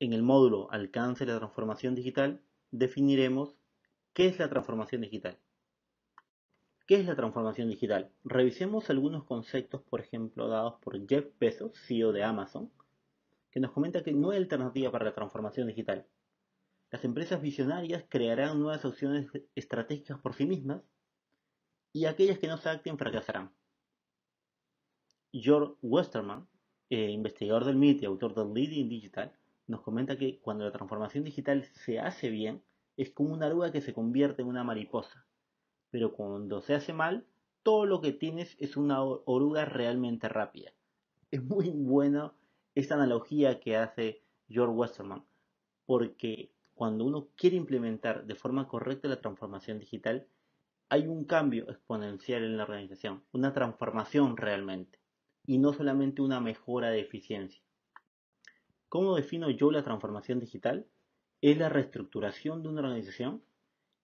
En el módulo Alcance de la transformación digital definiremos qué es la transformación digital. ¿Qué es la transformación digital? Revisemos algunos conceptos, por ejemplo, dados por Jeff Bezos, CEO de Amazon, que nos comenta que no hay alternativa para la transformación digital. Las empresas visionarias crearán nuevas opciones estratégicas por sí mismas y aquellas que no se adapten fracasarán. George Westerman, eh, investigador del MIT y autor del Leading Digital, nos comenta que cuando la transformación digital se hace bien, es como una aruga que se convierte en una mariposa. Pero cuando se hace mal, todo lo que tienes es una oruga realmente rápida. Es muy buena esta analogía que hace George Westerman, porque cuando uno quiere implementar de forma correcta la transformación digital, hay un cambio exponencial en la organización, una transformación realmente, y no solamente una mejora de eficiencia. ¿Cómo defino yo la transformación digital? Es la reestructuración de una organización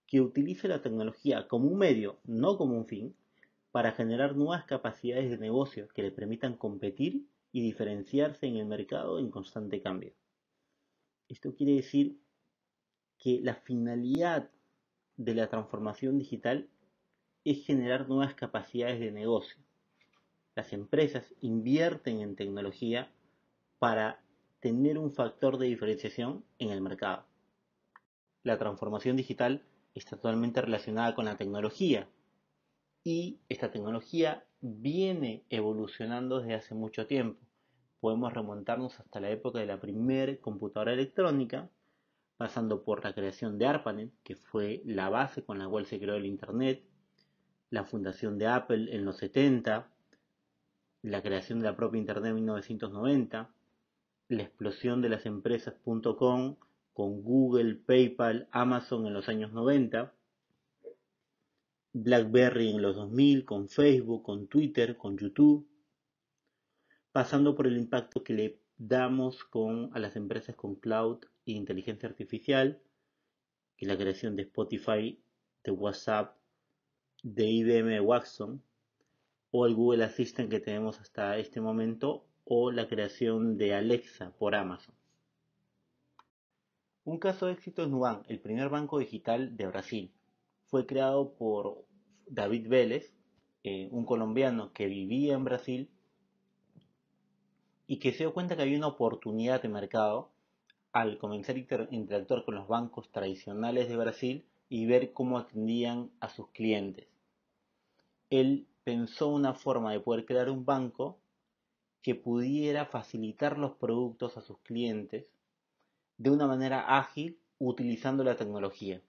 que utilice la tecnología como un medio, no como un fin, para generar nuevas capacidades de negocio que le permitan competir y diferenciarse en el mercado en constante cambio. Esto quiere decir que la finalidad de la transformación digital es generar nuevas capacidades de negocio. Las empresas invierten en tecnología para tener un factor de diferenciación en el mercado. La transformación digital está totalmente relacionada con la tecnología y esta tecnología viene evolucionando desde hace mucho tiempo. Podemos remontarnos hasta la época de la primera computadora electrónica, pasando por la creación de ARPANET, que fue la base con la cual se creó el Internet, la fundación de Apple en los 70, la creación de la propia Internet en 1990, la explosión de las empresas .com con Google, PayPal, Amazon en los años 90, BlackBerry en los 2000, con Facebook, con Twitter, con YouTube, pasando por el impacto que le damos con, a las empresas con cloud e inteligencia artificial, y la creación de Spotify, de WhatsApp, de IBM Watson, o el Google Assistant que tenemos hasta este momento, o la creación de Alexa por Amazon. Un caso de éxito es Nubank, el primer banco digital de Brasil. Fue creado por David Vélez, eh, un colombiano que vivía en Brasil y que se dio cuenta que había una oportunidad de mercado al comenzar a interactuar con los bancos tradicionales de Brasil y ver cómo atendían a sus clientes. Él pensó una forma de poder crear un banco que pudiera facilitar los productos a sus clientes de una manera ágil utilizando la tecnología.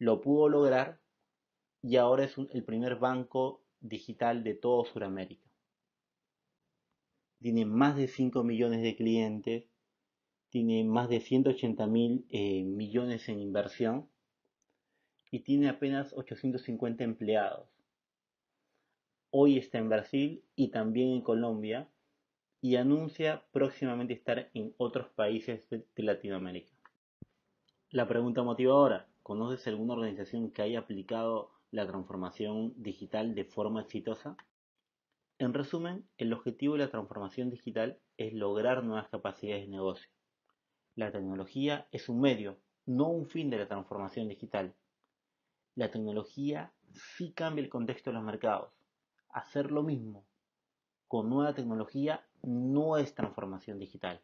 Lo pudo lograr y ahora es el primer banco digital de todo Sudamérica. Tiene más de 5 millones de clientes, tiene más de 180 mil eh, millones en inversión y tiene apenas 850 empleados. Hoy está en Brasil y también en Colombia y anuncia próximamente estar en otros países de, Latinoamérica. La pregunta motivadora, ¿conoces alguna organización que haya aplicado la transformación digital de forma exitosa? En resumen, el objetivo de la transformación digital es lograr nuevas capacidades de negocio. La tecnología es un medio, no un fin de la transformación digital. La tecnología sí cambia el contexto de los mercados. Hacer lo mismo con nueva tecnología no es transformación digital.